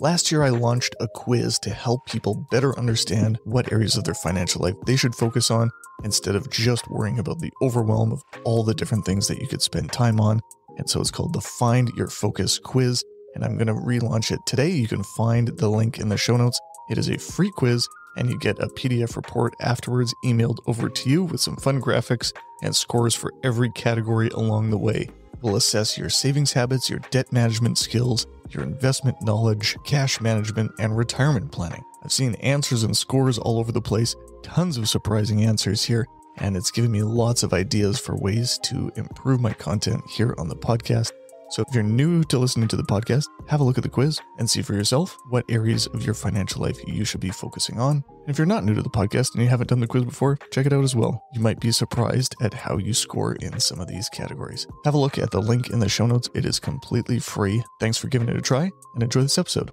Last year, I launched a quiz to help people better understand what areas of their financial life they should focus on instead of just worrying about the overwhelm of all the different things that you could spend time on. And so it's called the Find Your Focus quiz. And I'm going to relaunch it today. You can find the link in the show notes. It is a free quiz, and you get a PDF report afterwards emailed over to you with some fun graphics and scores for every category along the way. We'll assess your savings habits, your debt management skills, your investment knowledge, cash management, and retirement planning. I've seen answers and scores all over the place, tons of surprising answers here, and it's given me lots of ideas for ways to improve my content here on the podcast. So if you're new to listening to the podcast, have a look at the quiz and see for yourself what areas of your financial life you should be focusing on. And if you're not new to the podcast and you haven't done the quiz before, check it out as well. You might be surprised at how you score in some of these categories. Have a look at the link in the show notes. It is completely free. Thanks for giving it a try and enjoy this episode.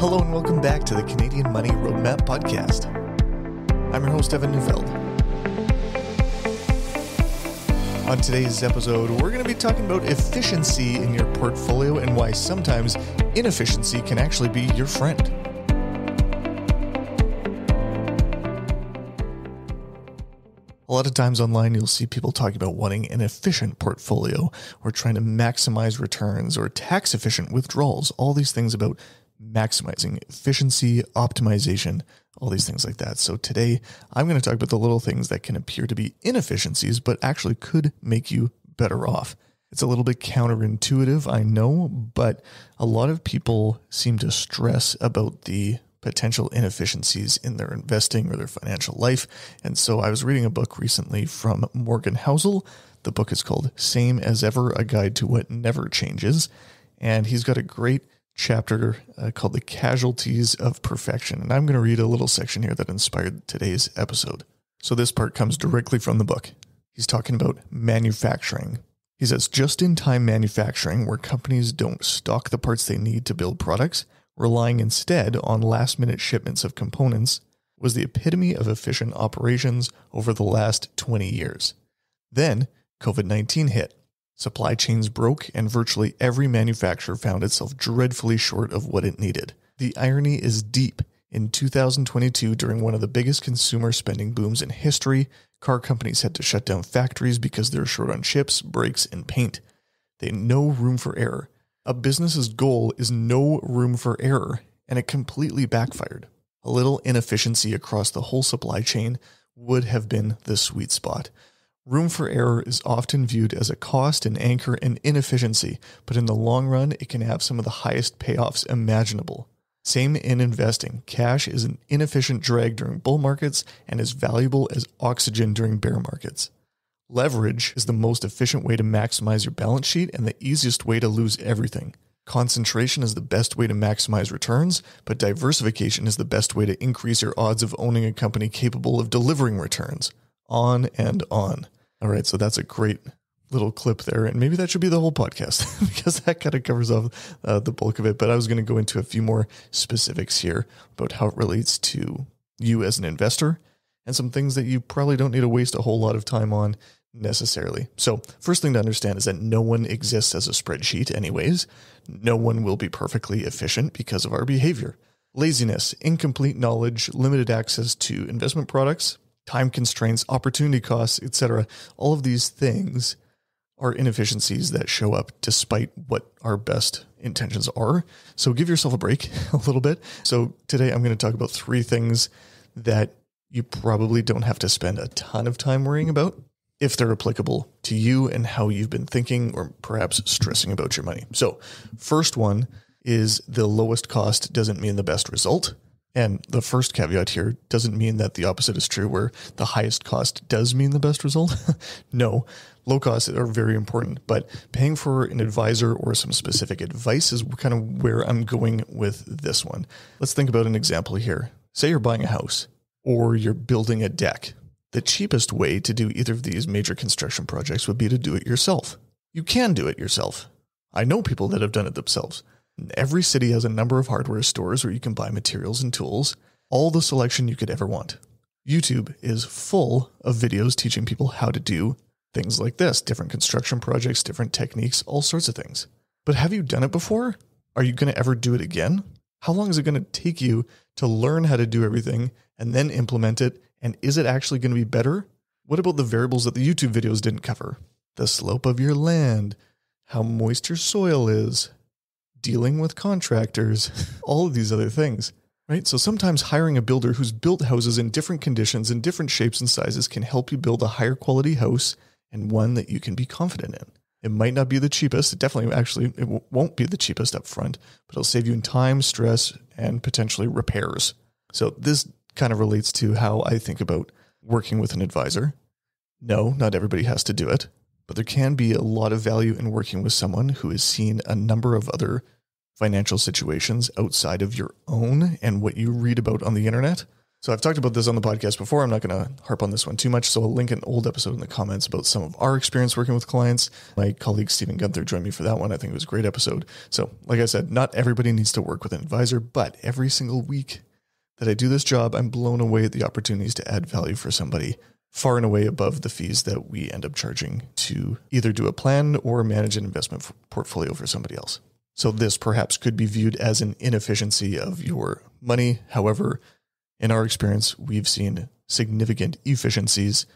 Hello and welcome back to the Canadian Money Roadmap Podcast. I'm your host, Evan Neufeld. On today's episode, we're going to be talking about efficiency in your portfolio and why sometimes inefficiency can actually be your friend. A lot of times online, you'll see people talking about wanting an efficient portfolio or trying to maximize returns or tax efficient withdrawals, all these things about maximizing efficiency, optimization, all these things like that. So today I'm going to talk about the little things that can appear to be inefficiencies, but actually could make you better off. It's a little bit counterintuitive, I know, but a lot of people seem to stress about the potential inefficiencies in their investing or their financial life. And so I was reading a book recently from Morgan Housel. The book is called Same as Ever A Guide to What Never Changes. And he's got a great chapter uh, called The Casualties of Perfection. And I'm going to read a little section here that inspired today's episode. So this part comes directly from the book. He's talking about manufacturing. He says just in time manufacturing, where companies don't stock the parts they need to build products, relying instead on last minute shipments of components, was the epitome of efficient operations over the last 20 years. Then COVID 19 hit. Supply chains broke, and virtually every manufacturer found itself dreadfully short of what it needed. The irony is deep. In 2022, during one of the biggest consumer spending booms in history, car companies had to shut down factories because they're short on chips, brakes, and paint. They had no room for error. A business's goal is no room for error, and it completely backfired. A little inefficiency across the whole supply chain would have been the sweet spot. Room for error is often viewed as a cost and anchor and inefficiency, but in the long run, it can have some of the highest payoffs imaginable. Same in investing. Cash is an inefficient drag during bull markets and as valuable as oxygen during bear markets. Leverage is the most efficient way to maximize your balance sheet and the easiest way to lose everything. Concentration is the best way to maximize returns, but diversification is the best way to increase your odds of owning a company capable of delivering returns. On and on. All right, so that's a great little clip there, and maybe that should be the whole podcast because that kind of covers off uh, the bulk of it. But I was going to go into a few more specifics here about how it relates to you as an investor and some things that you probably don't need to waste a whole lot of time on necessarily. So, first thing to understand is that no one exists as a spreadsheet, anyways. No one will be perfectly efficient because of our behavior. Laziness, incomplete knowledge, limited access to investment products, time constraints, opportunity costs, etc. All of these things are inefficiencies that show up despite what our best intentions are. So give yourself a break a little bit. So today I'm going to talk about three things that you probably don't have to spend a ton of time worrying about if they're applicable to you and how you've been thinking or perhaps stressing about your money. So, first one is the lowest cost doesn't mean the best result. And the first caveat here doesn't mean that the opposite is true, where the highest cost does mean the best result. no, low costs are very important, but paying for an advisor or some specific advice is kind of where I'm going with this one. Let's think about an example here. Say you're buying a house or you're building a deck. The cheapest way to do either of these major construction projects would be to do it yourself. You can do it yourself. I know people that have done it themselves. Every city has a number of hardware stores where you can buy materials and tools, all the selection you could ever want. YouTube is full of videos teaching people how to do things like this different construction projects, different techniques, all sorts of things. But have you done it before? Are you going to ever do it again? How long is it going to take you to learn how to do everything and then implement it? And is it actually going to be better? What about the variables that the YouTube videos didn't cover? The slope of your land, how moist your soil is, dealing with contractors, all of these other things, right? So sometimes hiring a builder who's built houses in different conditions and different shapes and sizes can help you build a higher quality house and one that you can be confident in. It might not be the cheapest. It definitely actually it w- won't be the cheapest up front, but it'll save you in time, stress, and potentially repairs. So this kind of relates to how I think about working with an advisor. No, not everybody has to do it, but there can be a lot of value in working with someone who has seen a number of other financial situations outside of your own and what you read about on the internet so I've talked about this on the podcast before. I'm not going to harp on this one too much. So I'll link an old episode in the comments about some of our experience working with clients. My colleague Stephen Gunther joined me for that one. I think it was a great episode. So, like I said, not everybody needs to work with an advisor, but every single week that I do this job, I'm blown away at the opportunities to add value for somebody far and away above the fees that we end up charging to either do a plan or manage an investment portfolio for somebody else. So this perhaps could be viewed as an inefficiency of your money. However, in our experience, we've seen significant efficiencies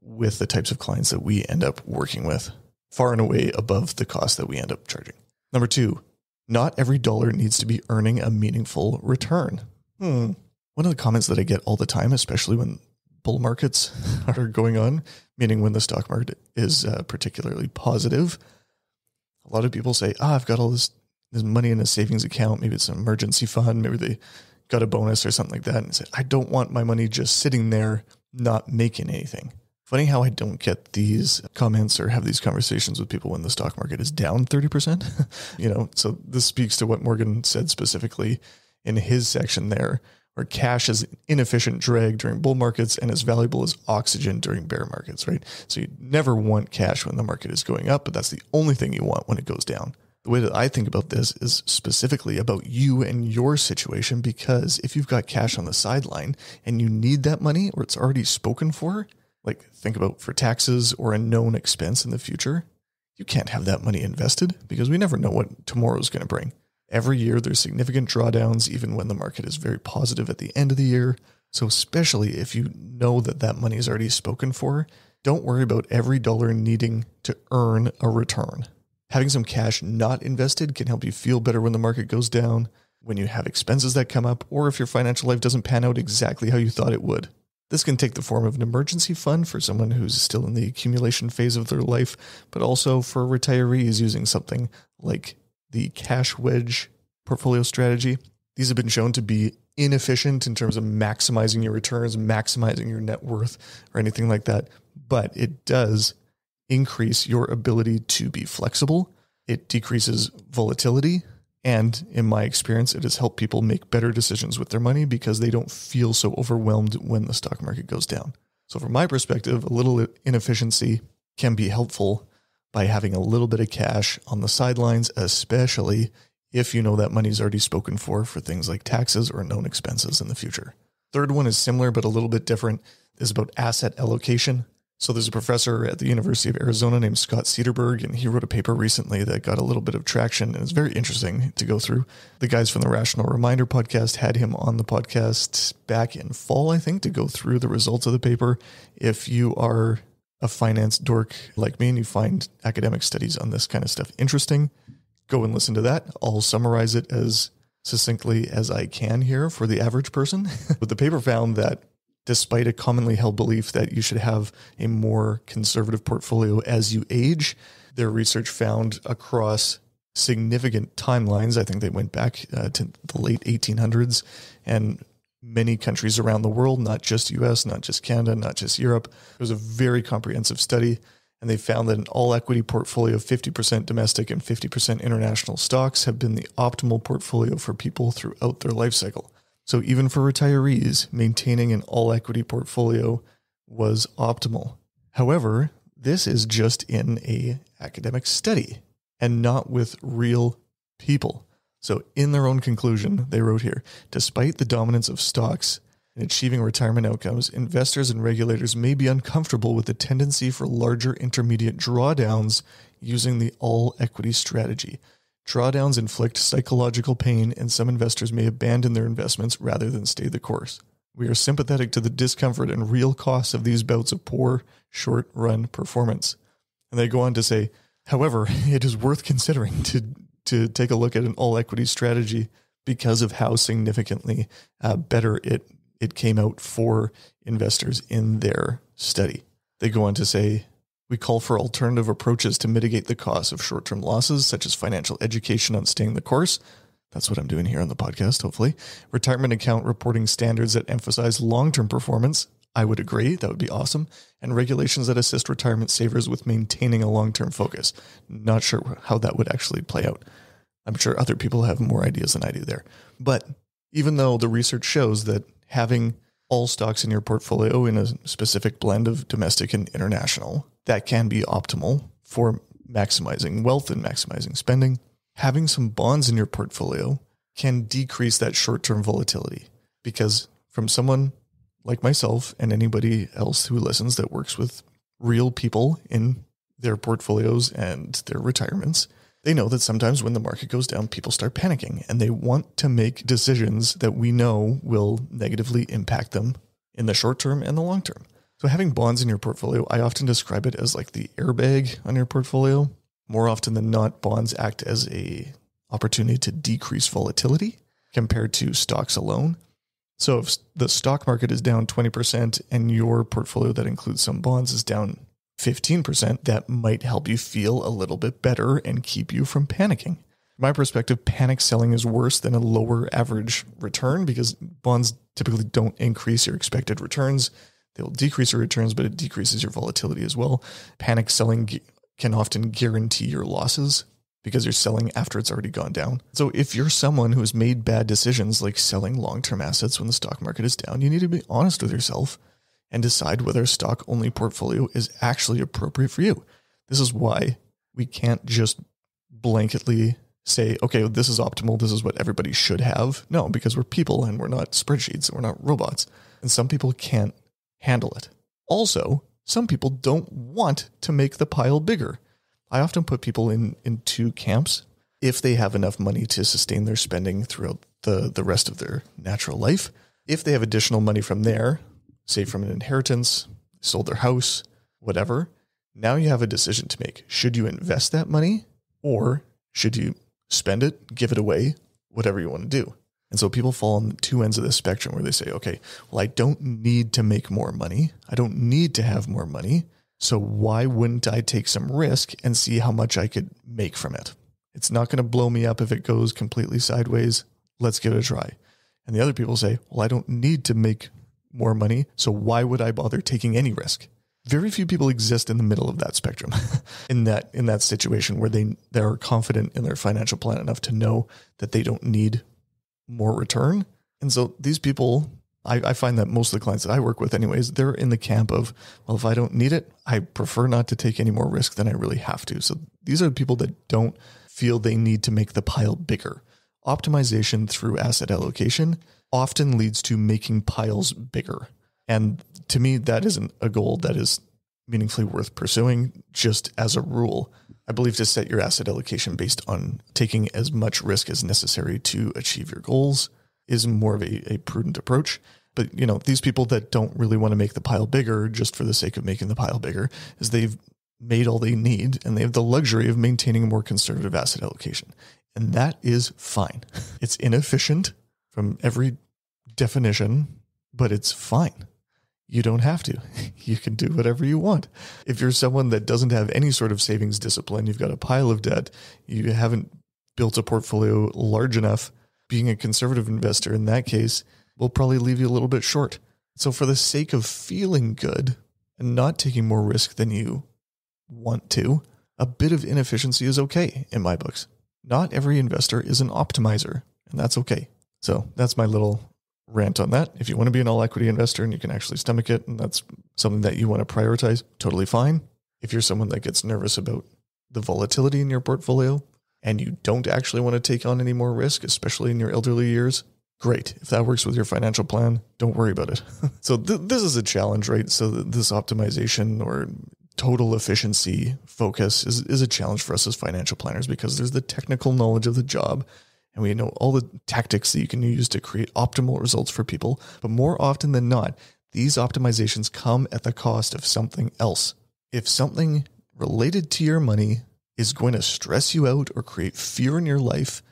with the types of clients that we end up working with, far and away above the cost that we end up charging. Number two, not every dollar needs to be earning a meaningful return. Hmm. One of the comments that I get all the time, especially when bull markets are going on, meaning when the stock market is uh, particularly positive, a lot of people say, "Ah, oh, I've got all this this money in a savings account. Maybe it's an emergency fund. Maybe they got a bonus or something like that and say, I don't want my money just sitting there not making anything. Funny how I don't get these comments or have these conversations with people when the stock market is down 30%. you know, so this speaks to what Morgan said specifically in his section there, where cash is an inefficient drag during bull markets and as valuable as oxygen during bear markets, right? So you never want cash when the market is going up, but that's the only thing you want when it goes down the way that I think about this is specifically about you and your situation because if you've got cash on the sideline and you need that money or it's already spoken for, like think about for taxes or a known expense in the future, you can't have that money invested because we never know what tomorrow's going to bring. Every year there's significant drawdowns even when the market is very positive at the end of the year. So especially if you know that that money is already spoken for, don't worry about every dollar needing to earn a return. Having some cash not invested can help you feel better when the market goes down, when you have expenses that come up, or if your financial life doesn't pan out exactly how you thought it would. This can take the form of an emergency fund for someone who's still in the accumulation phase of their life, but also for retirees using something like the cash wedge portfolio strategy. These have been shown to be inefficient in terms of maximizing your returns, maximizing your net worth, or anything like that. But it does increase your ability to be flexible. It decreases volatility. And in my experience, it has helped people make better decisions with their money because they don't feel so overwhelmed when the stock market goes down. So, from my perspective, a little inefficiency can be helpful by having a little bit of cash on the sidelines, especially if you know that money's already spoken for for things like taxes or known expenses in the future. Third one is similar but a little bit different is about asset allocation. So there's a professor at the University of Arizona named Scott Cederburg, and he wrote a paper recently that got a little bit of traction, and it's very interesting to go through. The guys from the Rational Reminder podcast had him on the podcast back in fall, I think, to go through the results of the paper. If you are a finance dork like me and you find academic studies on this kind of stuff interesting, go and listen to that. I'll summarize it as succinctly as I can here for the average person. but the paper found that despite a commonly held belief that you should have a more conservative portfolio as you age. Their research found across significant timelines, I think they went back uh, to the late 1800s and many countries around the world, not just US, not just Canada, not just Europe. It was a very comprehensive study. And they found that an all equity portfolio of 50% domestic and 50% international stocks have been the optimal portfolio for people throughout their life cycle. So even for retirees, maintaining an all equity portfolio was optimal. However, this is just in a academic study and not with real people. So in their own conclusion, they wrote here, despite the dominance of stocks In achieving retirement outcomes, investors and regulators may be uncomfortable with the tendency for larger intermediate drawdowns using the all equity strategy. Drawdowns inflict psychological pain, and some investors may abandon their investments rather than stay the course. We are sympathetic to the discomfort and real costs of these bouts of poor, short run performance. And they go on to say, however, it is worth considering to, to take a look at an all equity strategy because of how significantly uh, better it, it came out for investors in their study. They go on to say, we call for alternative approaches to mitigate the cost of short term losses, such as financial education on staying the course, that's what I'm doing here on the podcast, hopefully. Retirement account reporting standards that emphasize long term performance. I would agree. That would be awesome. And regulations that assist retirement savers with maintaining a long term focus. Not sure how that would actually play out. I'm sure other people have more ideas than I do there. But even though the research shows that having all stocks in your portfolio in a specific blend of domestic and international, that can be optimal for maximizing wealth and maximizing spending having some bonds in your portfolio can decrease that short term volatility. Because from someone like myself and anybody else who listens that works with real people in their portfolios and their retirements, they know that sometimes when the market goes down, people start panicking and they want to make decisions that we know will negatively impact them in the short term and the long term. So having bonds in your portfolio, I often describe it as like the airbag on your portfolio more often than not, bonds act as a opportunity to decrease volatility compared to stocks alone. So if the stock market is down 20% and your portfolio that includes some bonds is down 15%, that might help you feel a little bit better and keep you from panicking. My perspective, panic selling is worse than a lower average return because bonds typically don't increase your expected returns. They'll decrease your returns, but it decreases your volatility as well. Panic selling can often guarantee your losses because you're selling after it's already gone down. So if you're someone who has made bad decisions like selling long-term assets when the stock market is down, you need to be honest with yourself and decide whether a stock only portfolio is actually appropriate for you. This is why we can't just blanketly say, okay, this is optimal. This is what everybody should have. No, because we're people and we're not spreadsheets we're not robots. And some people can't handle it. Also, some people don't want to make the pile bigger. I often put people in, in two camps. If they have enough money to sustain their spending throughout the, the rest of their natural life, if they have additional money from there, say from an inheritance, sold their house, whatever, now you have a decision to make. Should you invest that money or should you spend it, give it away, whatever you want to do? And so people fall on the two ends of the spectrum where they say, okay, well, I don't need to make more money. I don't need to have more money. So why wouldn't I take some risk and see how much I could make from it? It's not going to blow me up if it goes completely sideways. Let's give it a try. And the other people say, well, I don't need to make more money. So why would I bother taking any risk? Very few people exist in the middle of that spectrum in that in that situation where they they are confident in their financial plan enough to know that they don't need more return. And so these people, I, I, find that most of the clients that I work with, anyways, they're in the camp of, well, if I don't need it, I prefer not to take any more risk than I really have to. So these are the people that don't feel they need to make the pile bigger. Optimization through asset allocation often leads to making piles bigger. And to me, that isn't a goal that is meaningfully worth pursuing just as a rule. I believe to set your asset allocation based on taking as much risk as necessary to achieve your goals is more of a, a prudent approach. But you know, these people that don't really want to make the pile bigger just for the sake of making the pile bigger is they've made all they need and they have the luxury of maintaining a more conservative asset allocation. And that is fine. It's inefficient from every definition, but it's fine you don't have to. You can do whatever you want. If you're someone that doesn't have any sort of savings discipline, you've got a pile of debt, you haven't built a portfolio large enough, being a conservative investor in that case will probably leave you a little bit short. So, for the sake of feeling good and not taking more risk than you want to, a bit of inefficiency is okay in my books. Not every investor is an optimizer, and that's okay. So, that's my little rant on that. If you want to be an all equity investor and you can actually stomach it, and that's something that you want to prioritize, totally fine. If you're someone that gets nervous about the volatility in your portfolio and you don't actually want to take on any more risk, especially in your elderly years, great. If that works with your financial plan, don't worry about it. so th- this is a challenge, right? So this optimization or total efficiency focus is, is a challenge for us as financial planners because there's the technical knowledge of the job and we know all the tactics that you can use to create optimal results for people. But more often than not, these optimizations come at the cost of something else. If something related to your money is going to stress you out or create fear in your life,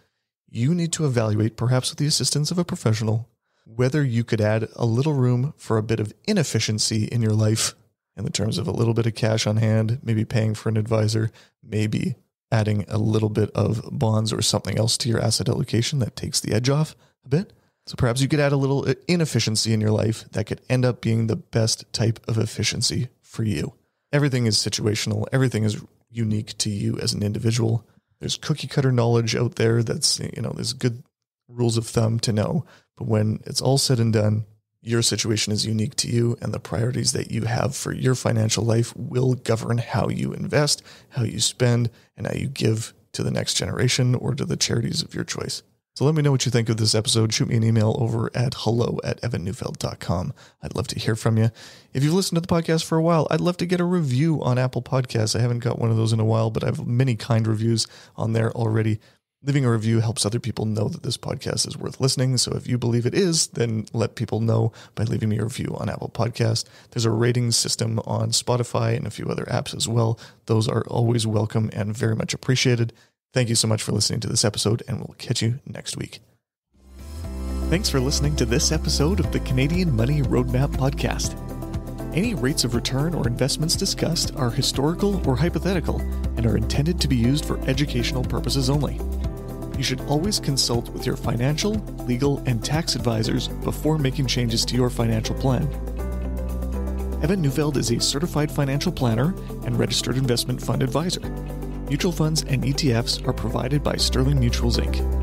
you need to evaluate, perhaps with the assistance of a professional, whether you could add a little room for a bit of inefficiency in your life in the terms of a little bit of cash on hand, maybe paying for an advisor, maybe adding a little bit of bonds or something else to your asset allocation that takes the edge off a bit. So perhaps you could add a little uh, inefficiency in your life that could end up being the best type of efficiency for you. Everything is situational, everything is unique to you as an individual. There's cookie cutter knowledge out there that's, you know, there's good rules of thumb to know. But when it's all said and done, your situation is unique to you, and the priorities that you have for your financial life will govern how you invest, how you spend, and how you give to the next generation or to the charities of your choice. So let me know what you think of this episode. Shoot me an email over at hello at evanneufeld.com. I'd love to hear from you. If you've listened to the podcast for a while, I'd love to get a review on Apple Podcasts. I haven't got one of those in a while, but I have many kind reviews on there already. Leaving a review helps other people know that this podcast is worth listening. So if you believe it is, then let people know by leaving me a review on Apple Podcast. There's a rating system on Spotify and a few other apps as well. Those are always welcome and very much appreciated. Thank you so much for listening to this episode, and we'll catch you next week. Thanks for listening to this episode of the Canadian Money Roadmap Podcast. Any rates of return or investments discussed are historical or hypothetical and are intended to be used for educational purposes only you should always consult with your financial, legal, and tax advisors before making changes to your financial plan. Evan Neufeld is a certified financial planner and registered investment fund advisor. Mutual funds and ETFs are provided by Sterling Mutuals Inc.